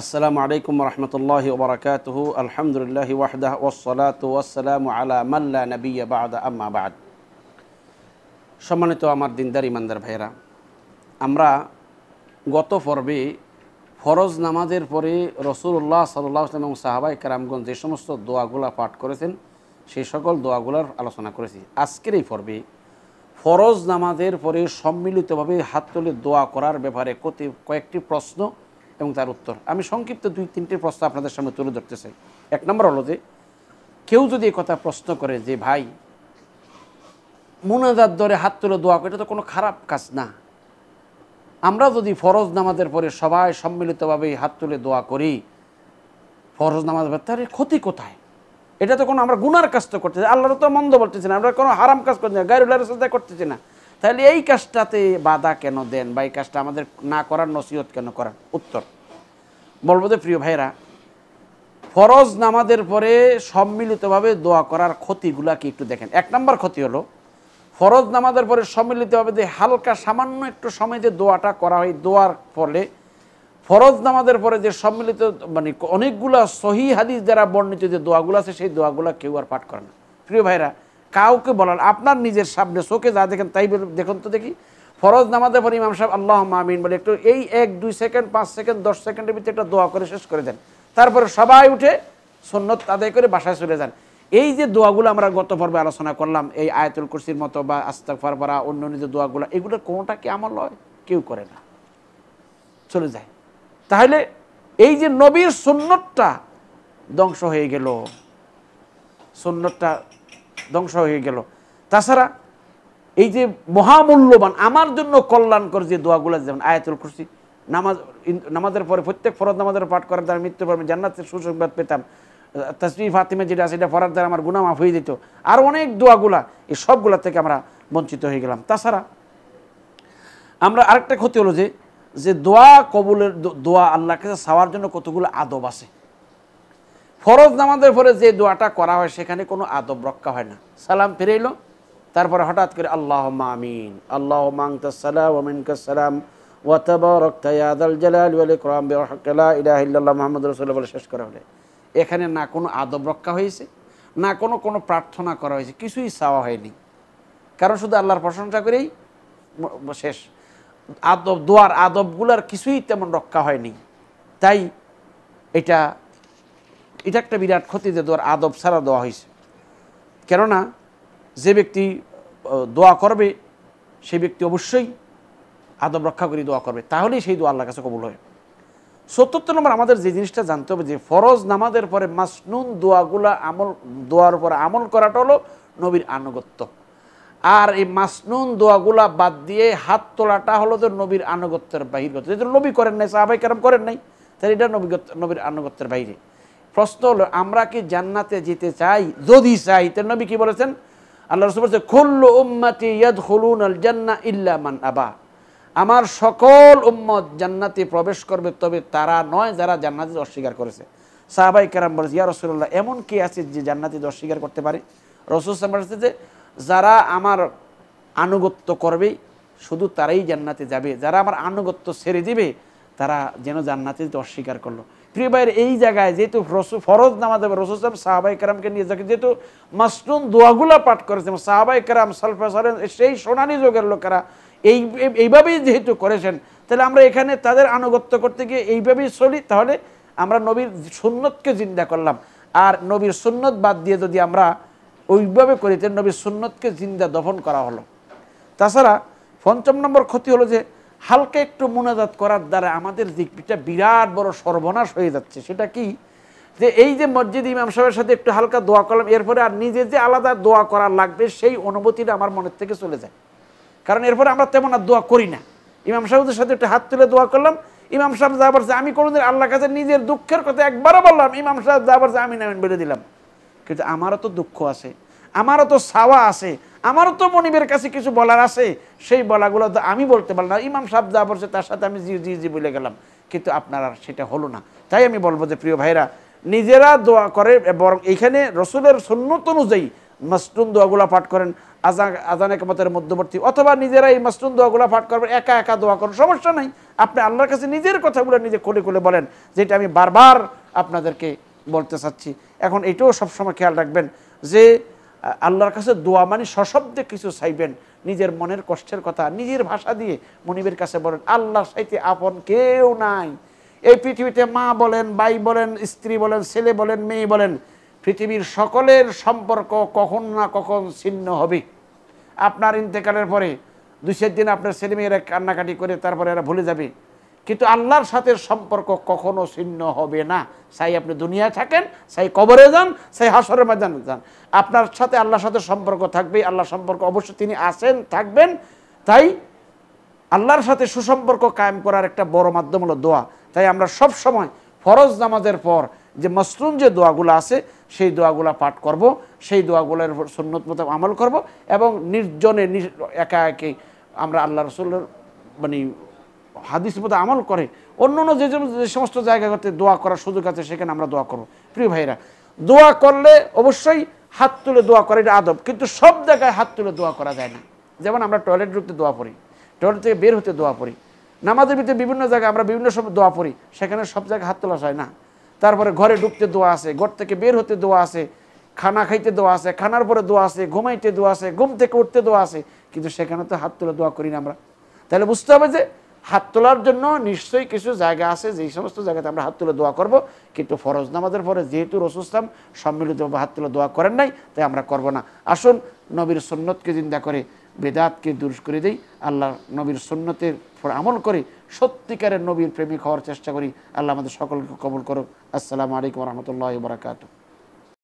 আসসালামু আলাইকুম রহমতুল্লাহ ওবরাকাতুহু। আলহামদুলিল্লাহ ওয়াহদাহ ওসলাত ওয়াসালামু আলা মাল্লা নবিয়া বাদা, আম্মা সম্মানিত আমার দিনদার ইমানদার ভাইরা আমরা গত পর্বে ফরজ নামাজের পরে রসুল্লাহ সাল্লাহ এবং সাহাবাই কারামগঞ্জ যে সমস্ত দোয়াগুলা পাঠ করেছেন সেই সকল দোয়াগুলার আলোচনা করেছি। আজকের এই পর্বে ফরজ নামাজের পরে সম্মিলিতভাবে হাত তুলে দোয়া করার ব্যাপারে কতি, কয়েকটি প্রশ্ন এবং তার উত্তর। আমি সংক্ষিপ্ত দুই, তিনটি প্রশ্ন আপনাদের সামনে তুলে ধরতে চাই। এক নম্বর হলো যে, কেউ যদি কথা প্রশ্ন করে যে, ভাই, মুনাজাত দরে হাত তুলে দোয়া করে, এটা তো কোনো খারাপ কাজ না। আমরা যদি ফরজ নামাজের পরে সবাই সম্মিলিতভাবে হাত তুলে দোয়া করি, ফরজ নামাজ তার ক্ষতি কোথায়? এটা তো কোনো, আমরা গুনার কাজ তো করতেছি আল্লাহর তো মন্দ বলতেছি না, আমরা কোনো হারাম কাজ করতেছি না গাইরুল্লাহর সাথে করতেছি না। তাহলে এই কাজটাতে বাধা কেন দেন বা এই কাজটা আমাদের না করার নসিহত কেন করার উত্তর। বলব যে, প্রিয় ভাইরা ফরজ নামাজের পরে সম্মিলিতভাবে দোয়া করার ক্ষতিগুলা কি একটু দেখেন? এক নম্বর ক্ষতি হলো, ফরজ নামাজের পরে সম্মিলিতভাবে যে হালকা সামান্য একটু সময় যে দোয়াটা করা হয়, দোয়ার ফলে ফরজ নামাজের পরে যে সম্মিলিত মানে অনেকগুলা সহি হাদিস যারা বর্ণিত যে দোয়াগুলো আছে, সেই দোয়াগুলো কেউ আর পাঠ করে না। প্রিয় ভাইরা কাউকে বলার, আপনার নিজের সামনে, চোখে যা দেখেন তাই দেখুন তো দেখি। ফরজ নামাজের পরে ইমাম সাহেব আল্লাহ মামিন বলে একটু এই এক, দুই সেকেন্ড, পাঁচ সেকেন্ড, দশ সেকেন্ডের ভিতরে একটা দোয়া করে শেষ করে দেন। তারপরে সবাই উঠে সন্ন্যত আদায় করে বাসায় চলে যান। এই যে দোয়াগুলো আমরা গত পর্বে আলোচনা করলাম, এই আয়াতুল কুরসির মতো বা আস্তাক ফারফারা অন্য অন্য যে দোয়াগুলো এগুলো কোনোটা কি আমল হয়? কেউ করে না। চলে যায়। তাহলে এই যে নবীর সুন্নতটা ধ্বংস হয়ে গেল। সুন্নতটা ধ্বংস হয়ে গেল। তাছাড়া এই যে মহামূল্যবান, আমার জন্য কল্যাণকর যে দোয়াগুলো, যেমন আয়াতুল কুরসি, নামাজ নামাজের পরে প্রত্যেক ফরজ নামাজের পাঠ করার দ্বারা মৃত্যু পর জান্নাতের সুসংবাদ পেতাম। তসবি ফাতিমা যেটা সেটা পড়ার দ্বারা আমার গুণা মাফ হয়ে যেত। আর অনেক দোয়াগুলা, এই সবগুলা থেকে আমরা বঞ্চিত হয়ে গেলাম। তাছাড়া আমরা আরেকটা ক্ষতি হলো যে যে দোয়া কবুলের দোয়া আল্লাহ কাছে চাওয়ার জন্য কতগুলো আদব আছে। ফরজ নামাজের পরে যে দোয়াটা করা হয়, সেখানে কোনো আদব রক্ষা হয় না। সালাম ফিরে এলো, তারপরে হঠাৎ করে আল্লাহ মামিন আল্লাহ মুহাম্মাদুর বলে শেষ করা হলে। এখানে না কোনো আদব রক্ষা হয়েছে, না কোনো কোনো প্রার্থনা করা হয়েছে, কিছুই চাওয়া হয়নি। কারণ শুধু আল্লাহর প্রশংসা করেই শেষ। আদব, দোয়ার আদবগুলার কিছুই তেমন রক্ষা হয়নি। তাই এটা এটা একটা বিরাট ক্ষতি যে দোয়ার আদব ছাড়া দেওয়া হয়েছে। কেননা যে ব্যক্তি দোয়া করবে, সেই ব্যক্তি অবশ্যই আদব রক্ষা করে দোয়া করবে। তাহলেই সেই দোয়া আল্লাহর কাছে কবুল হয়। সত্তর নম্বর, আমাদের যে জিনিসটা জানতে হবে যে ফরজ নামাজের পরে মাসনুন দোয়াগুলা আমল, দোয়ার উপরে আমল করাটা হলো নবীর আনুগত্য। আর এই মাসনুন দোয়াগুলা বাদ দিয়ে হাত তোলাটা হলো তো নবীর আনুগত্যের বাহির যেহেতু নবী করেন নাই, সাহাবাই কেরম করেন নাই, তাহলে এটা নবী নবীর আনুগত্যের বাইরে প্রশ্ন হলো, আমরা কি জান্নাতে যেতে চাই? যদি চাই, তো নবী কি বলেছেন? আল্লাহ রসুল বলছে খুল্লু উম্মাতি ইয়াদ খুলুন আল জান্না ইল্লা মান আবা। আমার সকল উম্মত জান্নাতে প্রবেশ করবে, তবে তারা নয় যারা জান্নাতে অস্বীকার করেছে। সাহাবাই কেরাম বলেছে, ইয়া রসুল্লাহ এমন কি আছে যে জান্নাতে অস্বীকার করতে পারে? রসুল বলেছে যে, যারা আমার আনুগত্য করবে, শুধু তারাই জান্নাতে যাবে। যারা আমার আনুগত্য ছেড়ে দিবে, তারা যেন জান্নাতে অস্বীকার করল। প্রিয় ভাইয়ের এই জায়গায় যেহেতু ফরজ নামাজ হবে, রসুল সাহেব সাহাবাই কারামকে নিয়ে যাকে যেহেতু মাসরুম দোয়াগুলা পাঠ করেছে সাহাবাই কারাম সালফা সালেন সেই সোনানি যুগের লোকেরা এই এইভাবেই যেহেতু করেছেন, তাহলে আমরা এখানে তাদের আনুগত্য করতে গিয়ে এইভাবেই চলি, তাহলে আমরা নবীর সুন্নতকে জিন্দা করলাম। আর নবীর সুন্নত বাদ দিয়ে যদি আমরা ওইভাবে করি, তাহলে নবীর সুন্নতকে জিন্দা দফন করা হলো। তাছাড়া পঞ্চম নম্বর ক্ষতি হলো যে হালকা একটু মোনাজাত করার দ্বারা আমাদের দিকটা বিরাট বড় সর্বনাশ হয়ে যাচ্ছে। সেটা কি? যে এই যে মসজিদ ইমাম সাহেবের সাথে একটু হালকা দোয়া করলাম, এরপরে আর নিজে যে আলাদা দোয়া করার লাগবে, সেই অনুভূতিটা আমার মনের থেকে চলে যায়। কারণ এরপরে আমরা তেমন আর দোয়া করি না। ইমাম সাহেবদের সাথে একটু হাত তুলে দোয়া করলাম, ইমাম সাহেব যা বলছে, আমি কোনোদিন আল্লাহ কাছে নিজের দুঃখের কথা একবারও বললাম, ইমাম সাহেব যা বলছে, আমি নামিন বলে দিলাম। কিন্তু আমারও তো দুঃখ আছে, আমারও তো সাওয়া আছে আমারও তো মনিবের কাছে কিছু বলার আছে, সেই বলাগুলো তো আমি বলতে পারলাম না। ইমাম সাহেব যা বলছে তার সাথে আমি জি জি জি বলে গেলাম। কিন্তু আপনার আর সেটা হলো না। তাই আমি বলব যে, প্রিয় ভাইরা নিজেরা দোয়া করে বরং এইখানে রসুলের সন্ন্যত অনুযায়ী মাসরুন দোয়াগুলা পাঠ করেন, আজান আজান একমতের মধ্যবর্তী, অথবা নিজেরা এই মাসরুন দোয়াগুলা পাঠ করবেন একা একা দোয়া করেন, সমস্যা নাই। আপনি আল্লাহর কাছে নিজের কথাগুলো নিজে খুলে খুলে বলেন, যেটা আমি বারবার আপনাদেরকে বলতে চাচ্ছি। এখন এটাও সবসময় খেয়াল রাখবেন যে আল্লাহর কাছে দোয়া মানে সশব্দে কিছু চাইবেন। নিজের মনের কষ্টের কথা, নিজের ভাষা দিয়ে মনিবের কাছে বলেন, আল্লাহর সাইতে আপন কেউ নাই। এই পৃথিবীতে মা বলেন, ভাই বলেন, স্ত্রী বলেন, ছেলে বলেন, মেয়ে বলেন, পৃথিবীর সকলের সম্পর্ক কখন না কখন ছিন্ন হবে। আপনার ইন্তেকালের পরে দুই চার দিন আপনার ছেলেমেয়েরা কান্নাকাটি করে তারপরে এরা ভুলে যাবে। কিন্তু আল্লাহর সাথে সম্পর্ক কখনো ছিন্ন হবে না। সাই আপনি দুনিয়ায় থাকেন, সাই কবরে যান, সাই হাসরের ময়দানে যান। আপনার সাথে আল্লাহর সাথে সম্পর্ক থাকবে আল্লাহ সম্পর্ক অবশ্যই তিনি আছেন, থাকবেন। তাই আল্লাহর সাথে সুসম্পর্ক কায়েম করার একটা বড় মাধ্যম হলো দোয়া। তাই আমরা সব সময় ফরজ নামাজের পর যে মসরুম যে দোয়াগুলো আছে, সেই দোয়াগুলো পাঠ করব, সেই দোয়াগুলোর উপর সুন্নত মতো আমল করব এবং নির্জনে নির- একা একে আমরা আল্লাহ রসুলের মানে হাদিস মতো আমল করে। অন্য অন্য যে যে- সমস্ত জায়গাতে দোয়া করার সুযোগ আছে, সেখানে আমরা দোয়া করব। প্রিয় ভাইরা দোয়া করলে অবশ্যই হাত তুলে দোয়া করে এটা আদব, কিন্তু সব জায়গায় হাত তুলে দোয়া করা যায় না। যেমন আমরা টয়লেট ঢুকতে দোয়া পড়ি, টয়লেট থেকে বের হতে দোয়া পড়ি, নামাজের ভিতরে বিভিন্ন জায়গায় আমরা বিভিন্ন সময় দোয়া পড়ি, সেখানে সব জায়গায় হাত তোলা যায় না। তারপরে ঘরে ঢুকতে দোয়া আছে, ঘর থেকে বের হতে দোয়া আছে, খানা খাইতে দোয়া আছে, খানার পরে দোয়া আছে, ঘুমাইতে দোয়া আছে, ঘুম থেকে উঠতে দোয়া আছে, কিন্তু সেখানে তো হাত তুলে দোয়া করি না আমরা। তাহলে বুঝতে হবে যে হাত তোলার জন্য নিশ্চয়ই কিছু জায়গা আছে, যেই সমস্ত জায়গাতে আমরা হাত তুলে দোয়া করব। কিন্তু ফরজ নামাজের পরে যেহেতু রসুলাম সম্মিলিতভাবে হাত তুলে দোয়া করেন নাই, তাই আমরা করব না। আসুন, নবীর সুন্নতকে জিন্দা করে, বেদাতকে দূর করে দেই। আল্লাহ নবীর সুন্নতের উপর আমল করে, সত্যিকারের নবীর প্রেমিক হওয়ার চেষ্টা করি। আল্লাহ আমাদের সকলকে কবল করুক। আসসালামু আলাইকুম রহমতুল্লাহ বরাকাতু